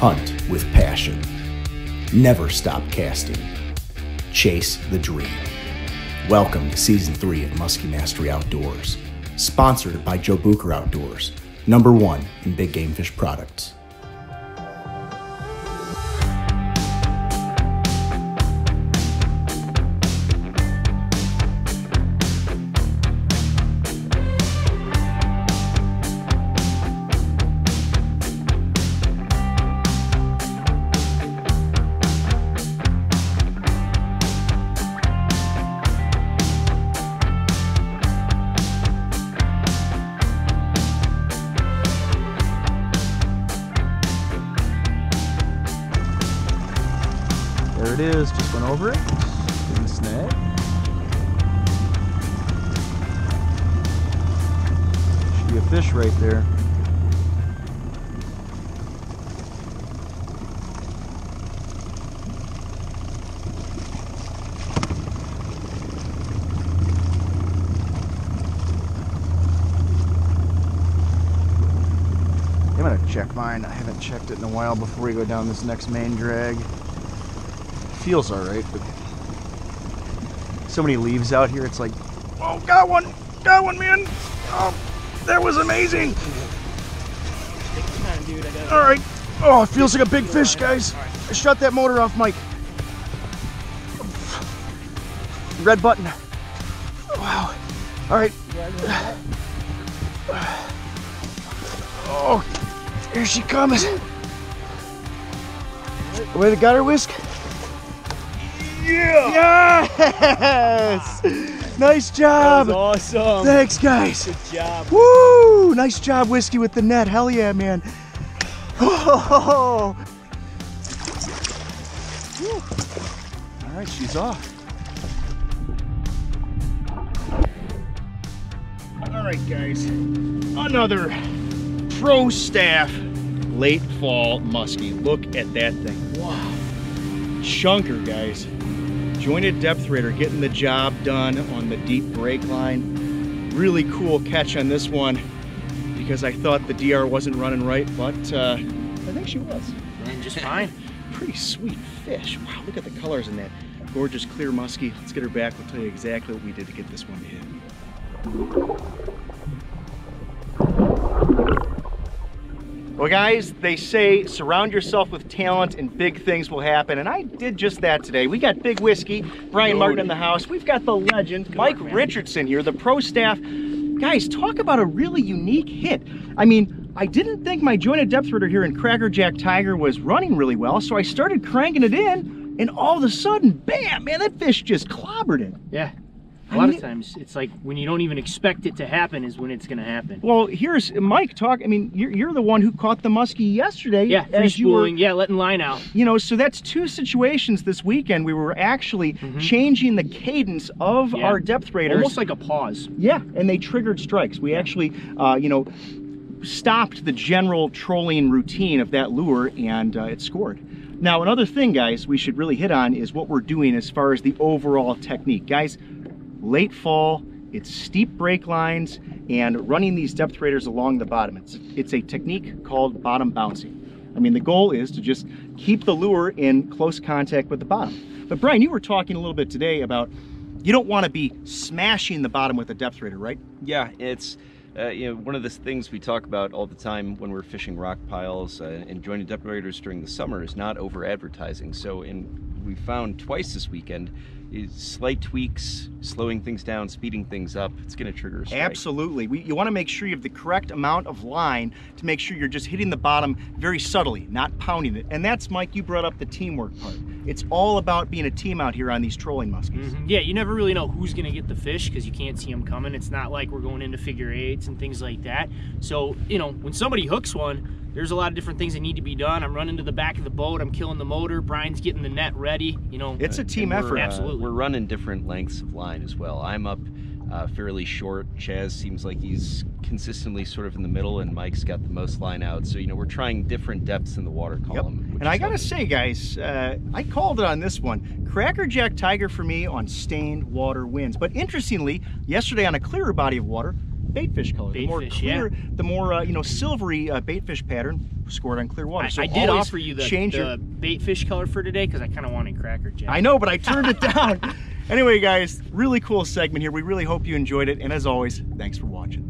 Hunt with passion. Never stop casting. Chase the dream. Welcome to season three of Musky Mastery Outdoors, sponsored by Joe Bucher Outdoors, number one in big game fish products. There it is, just went over it. Didn't snag. Should be a fish right there. I'm gonna check mine. I haven't checked it in a while before we go down this next main drag feels all right, but so many leaves out here. It's like, oh, got one, got one, man. Oh, that was amazing. All right. Oh, it feels like a big fish, guys. I shut that motor off, Mike. Red button. Wow. All right. Oh, here she comes. Where the gutter whisk? Yeah! Yes! Ah. Nice job! awesome. Thanks, guys. Good job. Woo! Nice job, Whiskey, with the net. Hell yeah, man. Oh. All right, she's off. All right, guys. Another pro staff late fall muskie. Look at that thing. Wow. Chunker, guys. Jointed DepthRaider getting the job done on the deep break line. Really cool catch on this one because I thought the DR wasn't running right, but uh, I think she was. And just fine. Pretty sweet fish. Wow, look at the colors in that. Gorgeous clear muskie. Let's get her back. We'll tell you exactly what we did to get this one to hit. Well, guys, they say surround yourself with talent and big things will happen. And I did just that today. We got Big Whiskey, Brian Martin in the house. We've got the legend, Mike Richardson here, the pro staff. Guys, talk about a really unique hit. I mean, I didn't think my jointed DepthRaider here in Cracker Jack Tiger was running really well, so I started cranking it in, and all of a sudden, bam, man, that fish just clobbered it. Yeah. A I lot mean- of times it's like when you don't even expect it to happen is when it's going to happen. Well, here's Mike talk. I mean, you're, you're the one who caught the muskie yesterday. Yeah, free as you were. Yeah, letting line out. you know so that's two situations this weekend we were actually Mhm. changing the cadence of Yeah. our DepthRaiders Almost like a pause. yeah and they triggered strikes we actually uh, you know stopped the general trolling routine of that lure and uh, it scored now another thing guys we should really hit on is what we're doing as far as the overall technique guys late fall it's steep break lines and running these DepthRaiders along the bottom it's it's a technique called bottom bouncing I mean, the goal is to just keep the lure in close contact with the bottom. But Brian, you were talking a little bit today about you don't want to be smashing the bottom with a DepthRaider, right? Yeah, it's uh, you know one of the things we talk about all the time when we're fishing rock piles uh, and joining DepthRaiders during the summer is not over advertising. So in we found twice this weekend is slight tweaks, slowing things down, speeding things up. It's going to trigger a strike. Absolutely. We, you want to make sure you have the correct amount of line to make sure you're just hitting the bottom very subtly, not pounding it. And that's, Mike, you brought up the teamwork part. It's all about being a team out here on these trolling muskies. Mhm. Yeah, you never really know who's going to get the fish because you can't see them coming. It's not like we're going into figure eights and things like that. So, you know, when somebody hooks one, there's a lot of different things that need to be done. I'm running to the back of the boat. I'm killing the motor. Brian's getting the net ready. You know, It's a team And we're, effort. uh, Absolutely. we're running different lengths of line as well. I'm up uh, fairly short. Chaz seems like he's consistently sort of in the middle, and Mike's got the most line out. So you know we're trying different depths in the water column. which And I gotta say, guys, uh, I called it on this one. Crackerjack Tiger for me on stained water wins. But interestingly, yesterday on a clearer body of water, baitfish color. Bait the more fish, clear, yeah. the more uh, you know silvery uh, baitfish pattern scored on clear water. So I did offer you the, change the your. bait fish color for today because I kind of wanted Cracker Jack. I know, but I turned it down. anyway, guys, really cool segment here. We really hope you enjoyed it, and as always, thanks for watching.